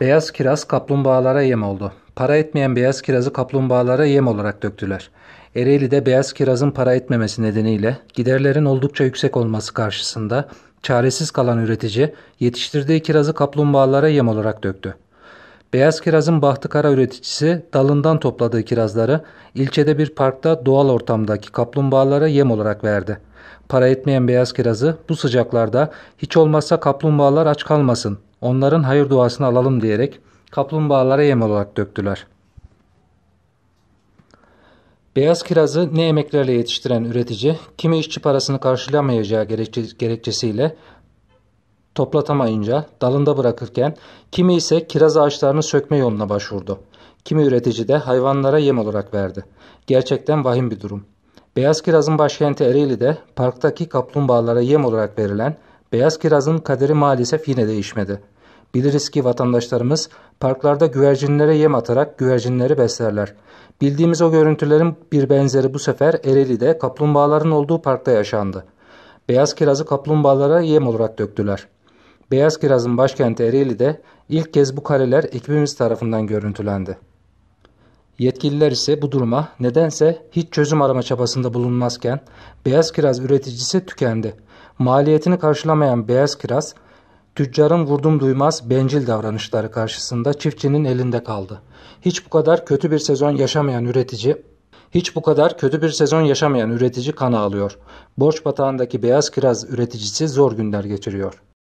Beyaz kiraz kaplumbağalara yem oldu. Para etmeyen beyaz kirazı kaplumbağalara yem olarak döktüler. Ereğli'de beyaz kirazın para etmemesi nedeniyle giderlerin oldukça yüksek olması karşısında çaresiz kalan üretici yetiştirdiği kirazı kaplumbağalara yem olarak döktü. Beyaz kirazın bahtı kara üreticisi dalından topladığı kirazları ilçede bir parkta doğal ortamdaki kaplumbağalara yem olarak verdi. Para etmeyen beyaz kirazı bu sıcaklarda hiç olmazsa kaplumbağalar aç kalmasın, onların hayır duasını alalım diyerek kaplumbağalara yem olarak döktüler. Beyaz kirazı ne emeklerle yetiştiren üretici, kimi işçi parasını karşılayamayacağı gerekçe- gerekçesiyle toplatamayınca dalında bırakırken kimi ise kiraz ağaçlarını sökme yoluna başvurdu. Kimi üretici de hayvanlara yem olarak verdi. Gerçekten vahim bir durum. Beyaz kirazın başkenti Ereğli'de parktaki kaplumbağalara yem olarak verilen beyaz kirazın kaderi maalesef yine değişmedi. Biliriz ki vatandaşlarımız parklarda güvercinlere yem atarak güvercinleri beslerler. Bildiğimiz o görüntülerin bir benzeri bu sefer Ereğli'de kaplumbağaların olduğu parkta yaşandı. Beyaz kirazı kaplumbağalara yem olarak döktüler. Beyaz kirazın başkenti Ereğli'de ilk kez bu kareler ekibimiz tarafından görüntülendi. Yetkililer ise bu duruma nedense hiç çözüm arama çabasında bulunmazken beyaz kiraz üreticisi tükendi. Maliyetini karşılamayan beyaz kiraz tüccarın vurdum duymaz bencil davranışları karşısında çiftçinin elinde kaldı. Hiç bu kadar kötü bir sezon yaşamayan üretici hiç bu kadar kötü bir sezon yaşamayan üretici kan ağlıyor. Borç batağındaki beyaz kiraz üreticisi zor günler geçiriyor.